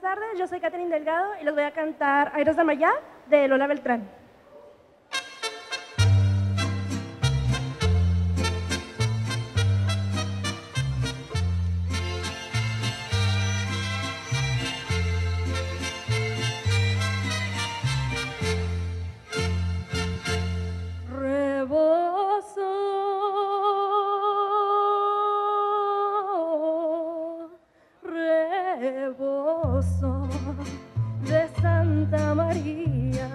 buenas tardes. Yo soy Catherine Delgado y les voy a cantar Airos de Mayá de Lola Beltrán. De Santa María.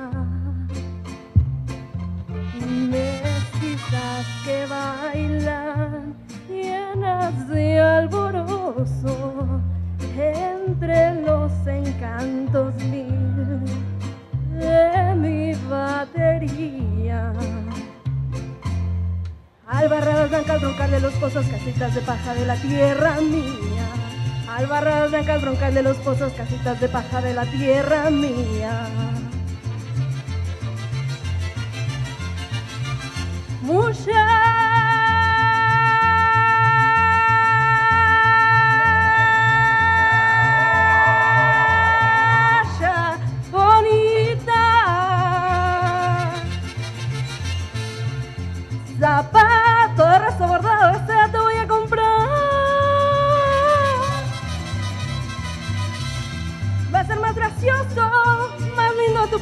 Mestizas que bailan llenas de alborozo entre los encantos mil de mi batería. Albarradas blancas, broncar de los pozos, casitas de paja de la tierra mía. Albarradas blancas, broncas de los pozos, casitas de paja de la tierra mía.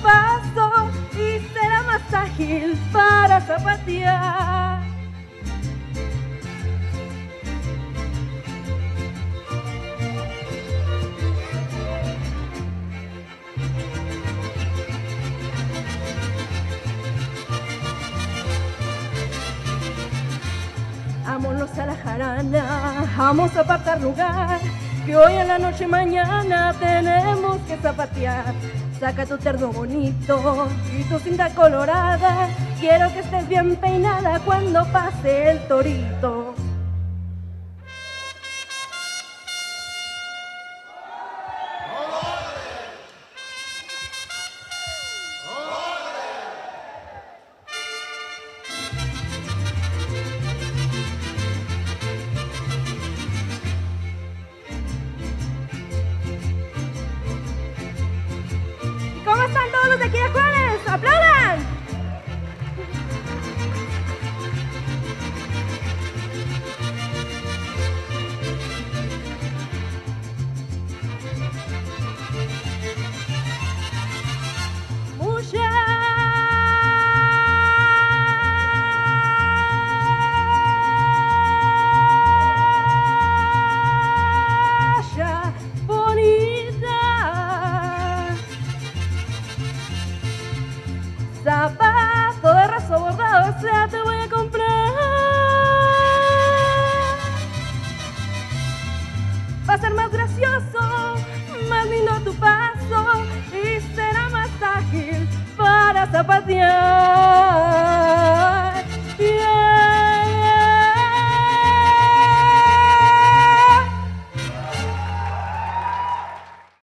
Paso y será más ágil para zapatear. Vámonos a la jarana, vamos a apartar lugar, que hoy en la noche y mañana tenemos que zapatear. Saca tu terno bonito y tu cinta colorada, quiero que estés bien peinada cuando pase el torito. Todos? ¡Aplaudan! Zapato de raso bordado, o sea, te voy a comprar. Va a ser más gracioso, más lindo tu paso y será más ágil para zapatear.